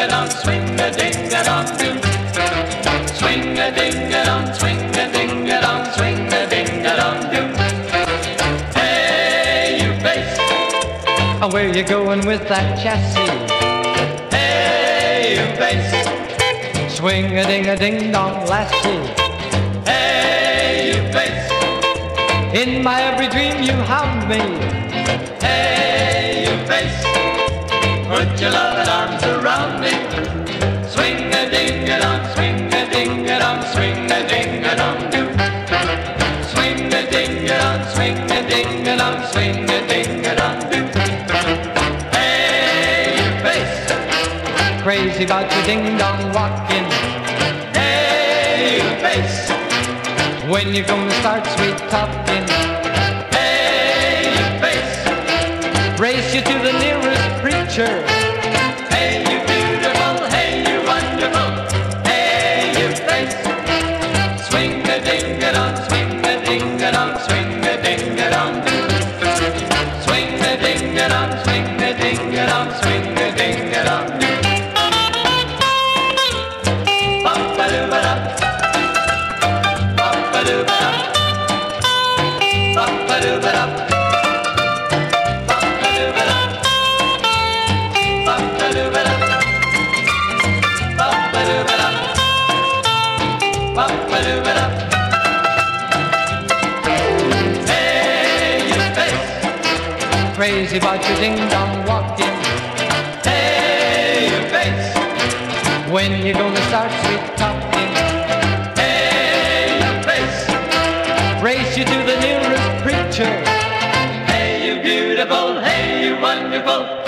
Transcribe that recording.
a dong, swing a ding a dong do. Swing a ding a dong, swing a ding a dong, swing a ding a dong do. Hey, you face, oh, where you going with that chassis? Hey, you face, swing a ding a ding dong, lassie. Hey, you face, in my every dream you hound me. Hey, you face. Put your loving arms around me. Swing a ding a dong, swing a ding a dong, swing a ding a dong do. Swing a ding a dong, swing a ding a dong, swing a ding a dong do. Hey, you face. Crazy about your ding dong rockin'. Hey, you face. When you gonna start sweet talking? Hey, you face. Race you to the nearest preacher. Hey, you beautiful, hey, you wonderful, hey, you face. Swing a ding a dong, swing a ding a dong, swing a ding a dong. Swing a ding a dong, swing a ding a dong, swing a ding a dong do. Bum-ba-doo-ba-da. Bum-ba-doo-ba-da. Crazy about your ding dong walking. Hey, you face. When you gonna start sweet talking? Hey, you face. Race you to the nearest preacher. Hey, you beautiful. Hey, you wonderful.